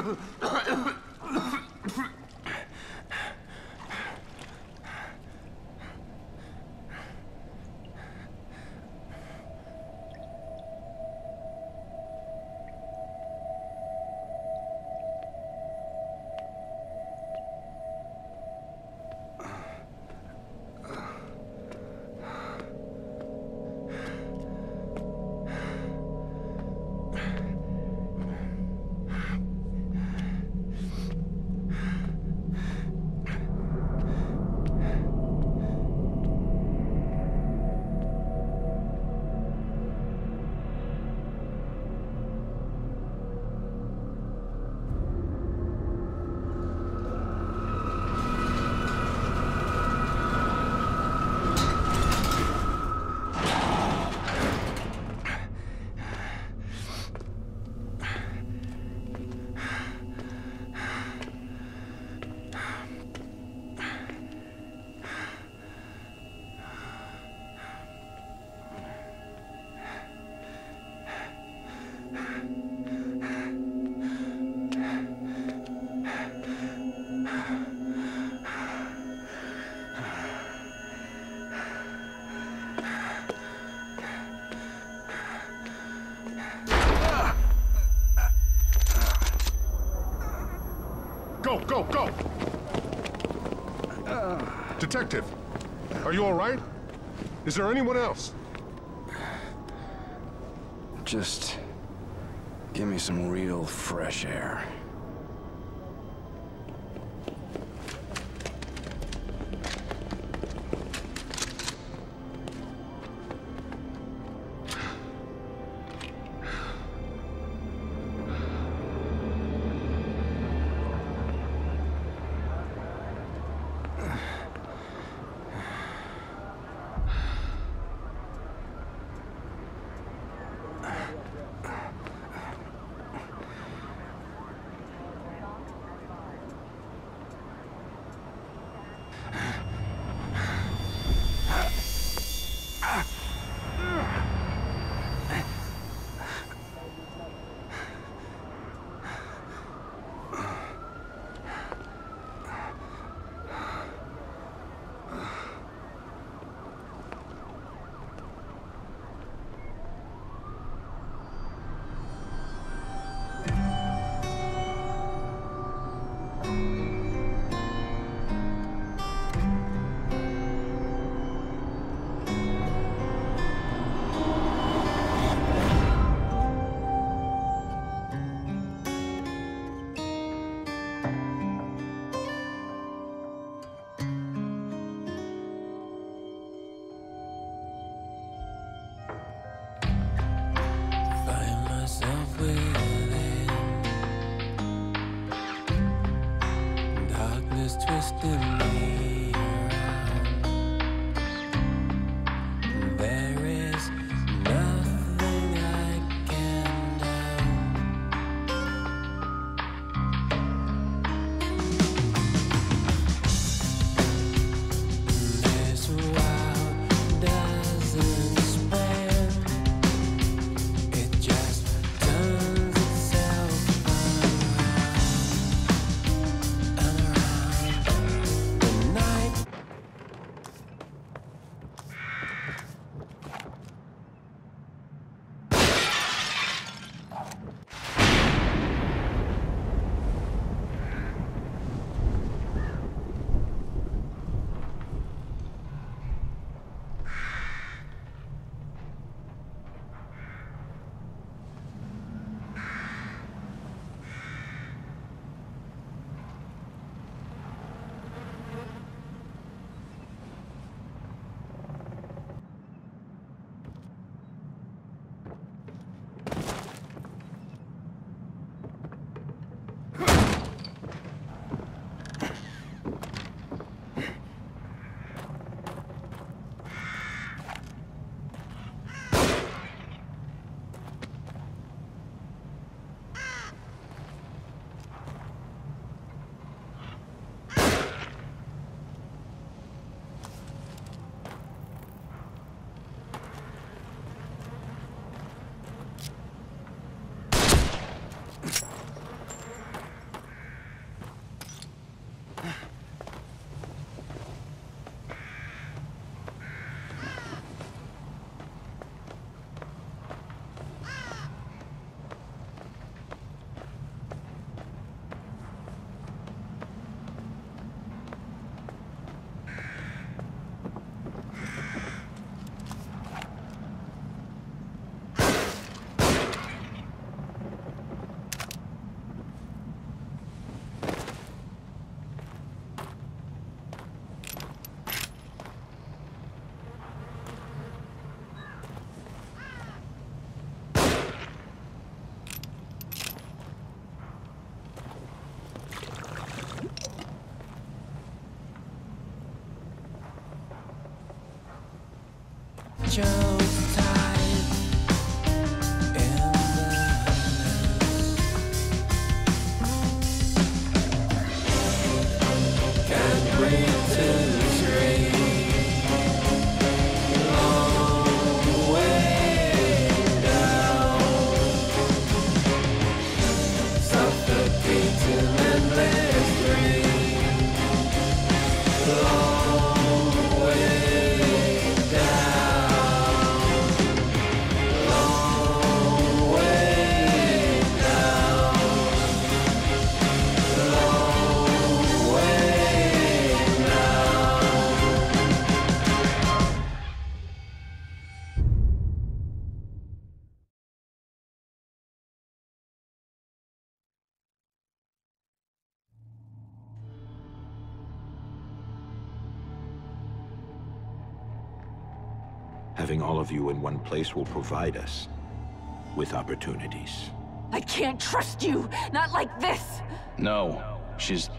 Go, go! Detective, are you all right? Is there anyone else? Just give me some real fresh air. twisting me chose Having all of you in one place will provide us with opportunities. I can't trust you! Not like this! No. She's...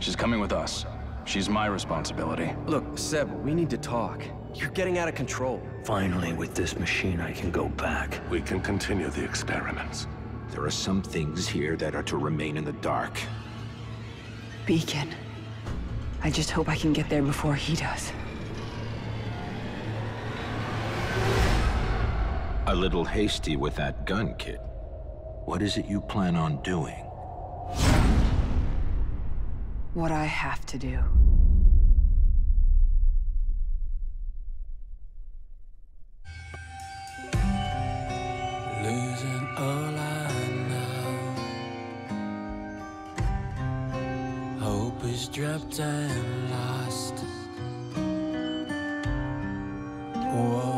she's coming with us. She's my responsibility. Look, Seb, we need to talk. You're getting out of control. Finally, with this machine, I can go back. We can continue the experiments. There are some things here that are to remain in the dark. Beacon. I just hope I can get there before he does. A little hasty with that gun, kid. What is it you plan on doing? What I have to do. Losing all I know. Hope is dropped and lost. Walking a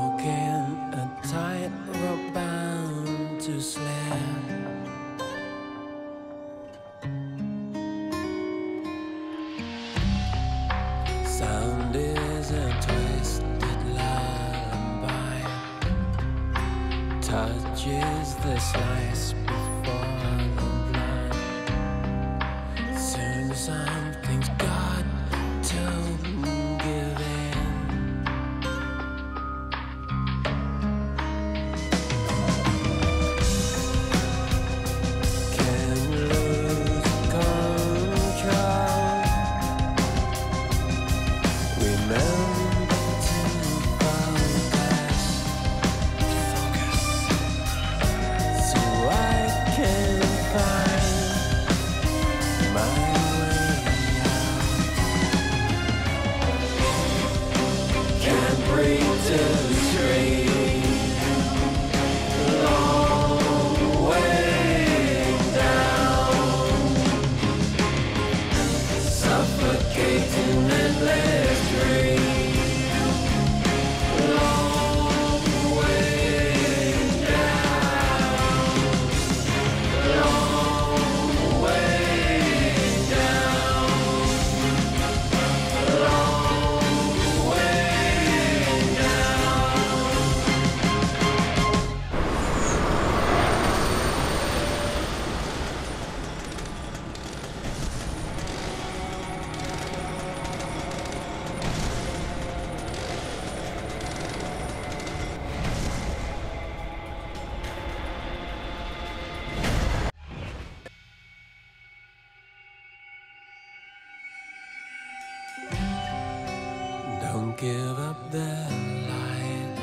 bound to slip. Sound is a twisted lullaby. Touch is the slice give up the light.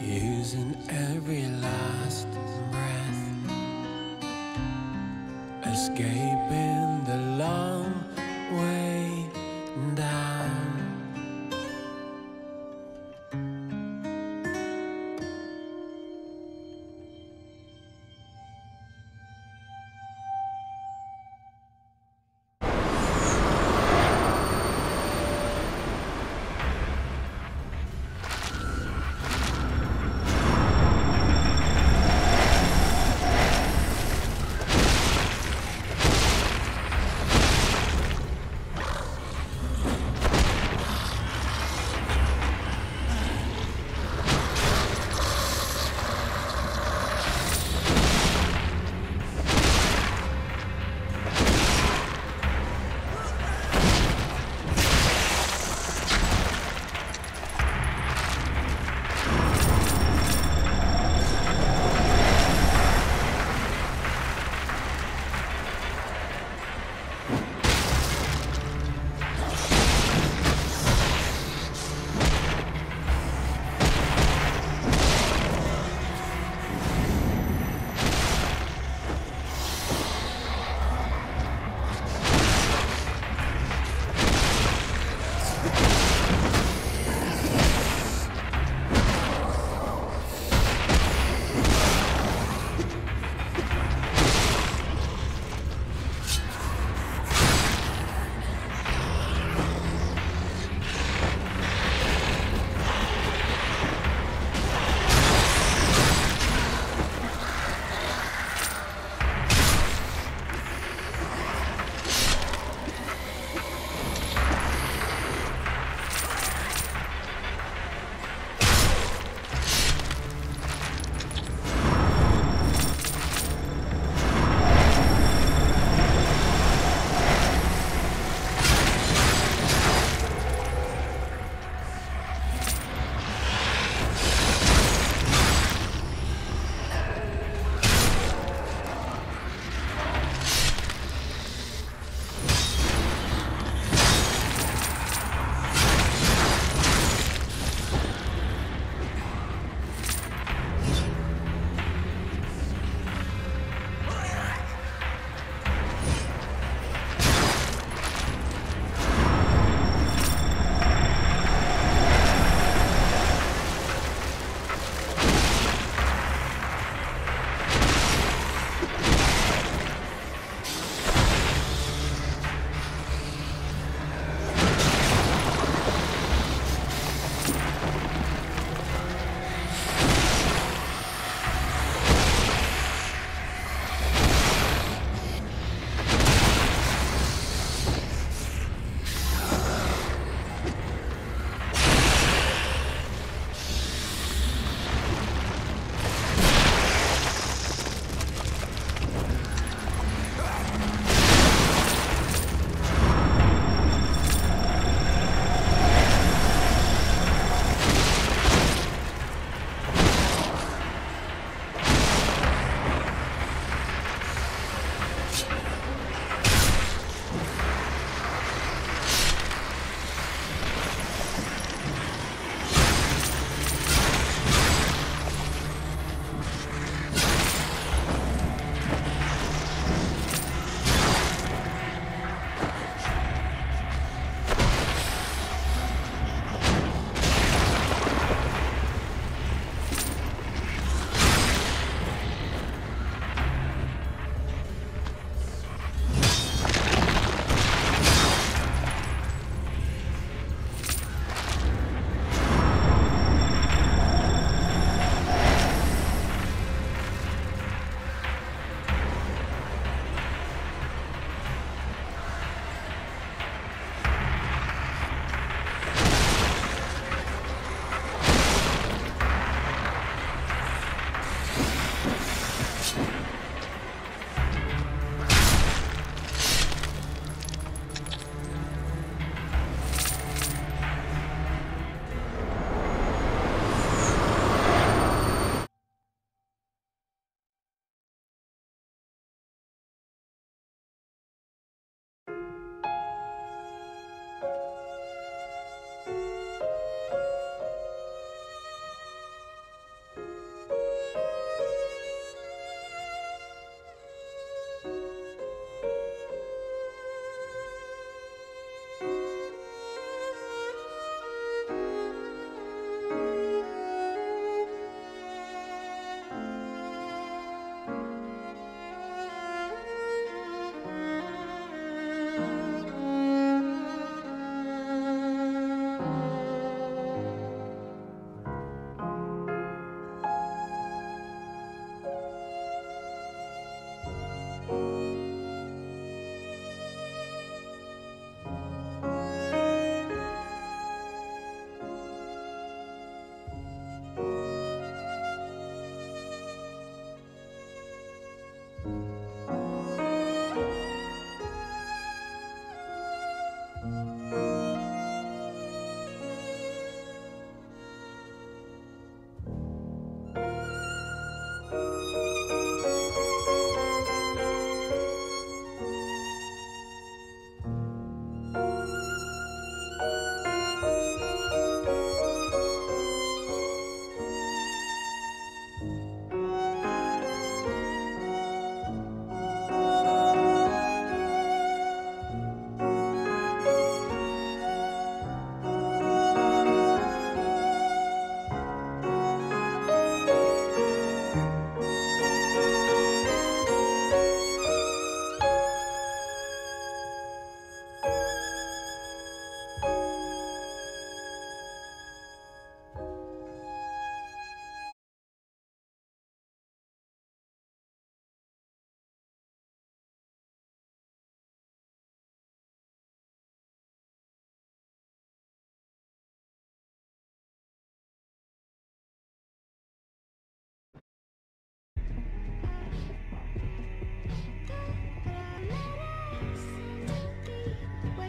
Using every last breath. Escaping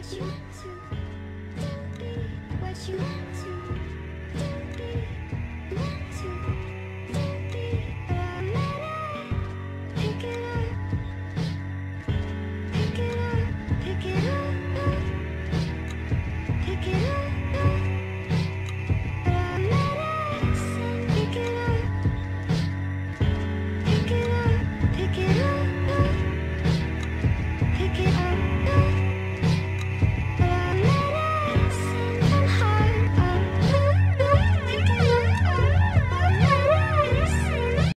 what you do, what you do.